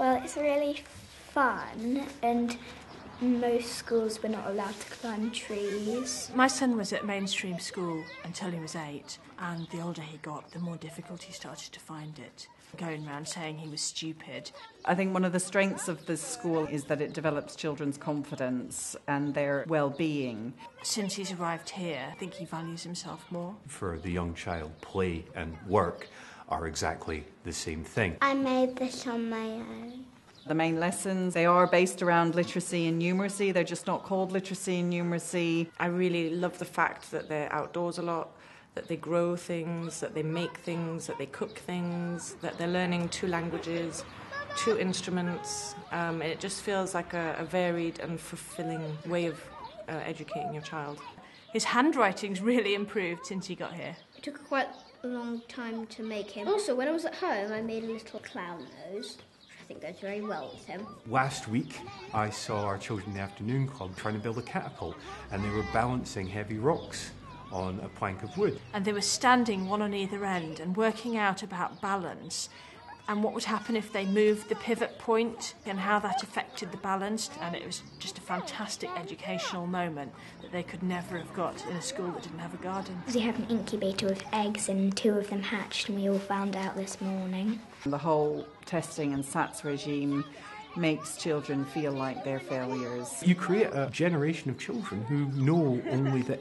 Well, it's really fun, and most schools were not allowed to climb trees. My son was at mainstream school until he was eight, and the older he got, the more difficult he started to find it. Going around saying he was stupid. I think one of the strengths of this school is that it develops children's confidence and their well being. Since he's arrived here, I think he values himself more. For the young child, play and work are exactly the same thing. I made this on my own. The main lessons, they are based around literacy and numeracy. They're just not called literacy and numeracy. I really love the fact that they're outdoors a lot, that they grow things, that they make things, that they cook things, that they're learning two languages, two instruments. Um, it just feels like a, a, varied and fulfilling way of uh, educating your child. His handwriting's really improved since he got here. It took quite a long time to make him. Also, when I was at home, I made a little clown nose I think goes very well with him. Last week, I saw our children in the afternoon club trying to build a catapult, and they were balancing heavy rocks on a plank of wood. And they were standing one on either end and working out about balance and what would happen if they moved the pivot point and how that affected the balance. And it was just a fantastic educational moment that they could never have got in a school that didn't have a garden. We have an incubator with eggs, and two of them hatched, and we all found out this morning. The whole testing and SATs regime makes children feel like they're failures. You create a generation of children who know only that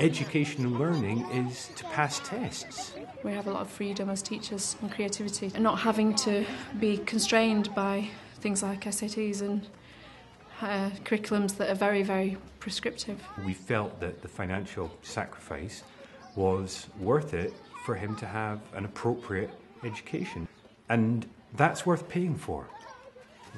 education and learning is to pass tests. We have a lot of freedom as teachers and creativity, and not having to be constrained by things like SATs and uh, curriculums that are very, very prescriptive. We felt that the financial sacrifice was worth it for him to have an appropriate education. And that's worth paying for.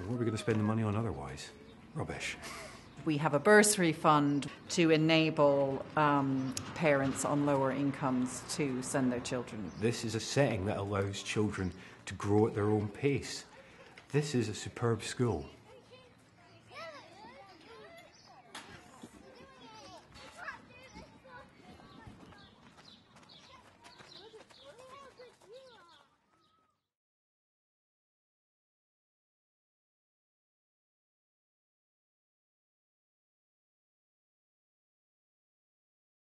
What are we going to spend the money on otherwise? Rubbish. We have a bursary fund to enable um, parents on lower incomes to send their children. This is a setting that allows children to grow at their own pace. This is a superb school.